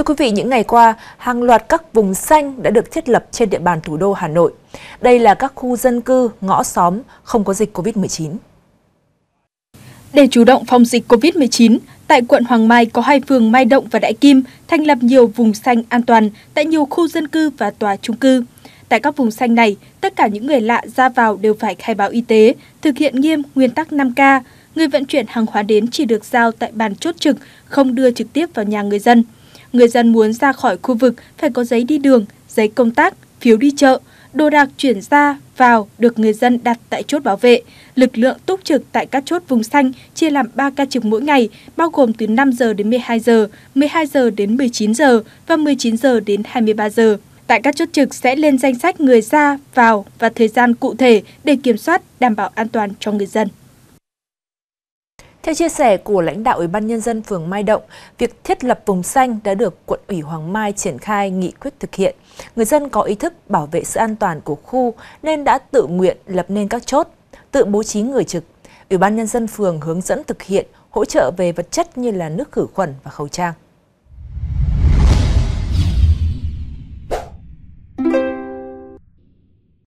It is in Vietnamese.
Thưa quý vị, những ngày qua, hàng loạt các vùng xanh đã được thiết lập trên địa bàn thủ đô Hà Nội. Đây là các khu dân cư, ngõ xóm không có dịch COVID-19. Để chủ động phòng dịch COVID-19, tại quận Hoàng Mai có hai phường Mai Động và Đại Kim thành lập nhiều vùng xanh an toàn tại nhiều khu dân cư và tòa trung cư. Tại các vùng xanh này, tất cả những người lạ ra vào đều phải khai báo y tế, thực hiện nghiêm nguyên tắc 5K. Người vận chuyển hàng hóa đến chỉ được giao tại bàn chốt trực, không đưa trực tiếp vào nhà người dân. Người dân muốn ra khỏi khu vực phải có giấy đi đường, giấy công tác, phiếu đi chợ, đồ đạc chuyển ra, vào được người dân đặt tại chốt bảo vệ. Lực lượng túc trực tại các chốt vùng xanh chia làm 3 ca trực mỗi ngày, bao gồm từ 5 giờ đến 12 giờ, 12 giờ đến 19 giờ và 19 giờ đến 23 giờ. Tại các chốt trực sẽ lên danh sách người ra, vào và thời gian cụ thể để kiểm soát đảm bảo an toàn cho người dân. Theo chia sẻ của lãnh đạo Ủy ban Nhân dân phường Mai Động, việc thiết lập vùng xanh đã được quận ủy Hoàng Mai triển khai nghị quyết thực hiện. Người dân có ý thức bảo vệ sự an toàn của khu nên đã tự nguyện lập nên các chốt, tự bố trí người trực. Ủy ban Nhân dân phường hướng dẫn thực hiện, hỗ trợ về vật chất như là nước khử khuẩn và khẩu trang.